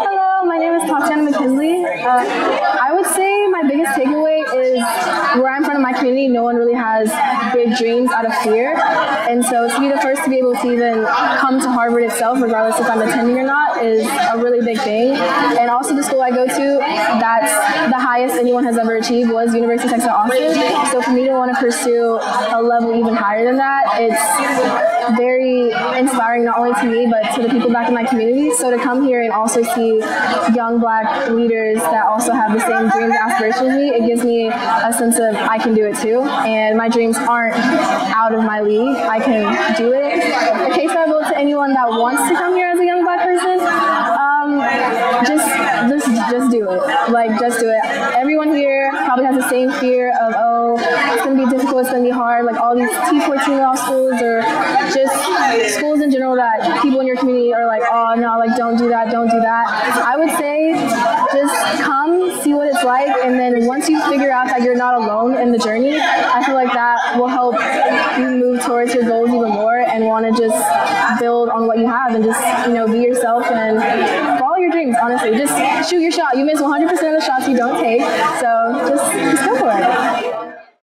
Hello, my name is Tatiana McKinley. Uh, I would say my biggest takeaway is where I'm from in my community, no one really has big dreams out of fear. And so to be the first to be able to even come to Harvard itself, regardless if I'm attending or not, is a really big thing. And also the school I go to, that's the highest anyone has ever achieved was University of Texas at Austin. So for me to want to pursue a level even higher than that, it's very inspiring not only to me but to the people back in my community. So to come here and also see young black leaders that also have the same dreams and aspirations as me, it gives me a sense of I can do it too. And my dreams aren't out of my league. I can do it. A case I vote to anyone that wants to come here as a young black person, um, just just just do it. Like just do it. Everyone here probably has the same fear of oh it's gonna be difficult, it's gonna be hard. Like all these T14 law schools or just in general that people in your community are like don't do that, don't do that. I would say just come see what it's like, and then once you figure out that you're not alone in the journey, I feel like that will help you move towards your goals even more and want to just build on what you have and just you know be yourself and follow your dreams. Honestly, just shoot your shot. You miss 100% of the shots you don't take, so just just go for it.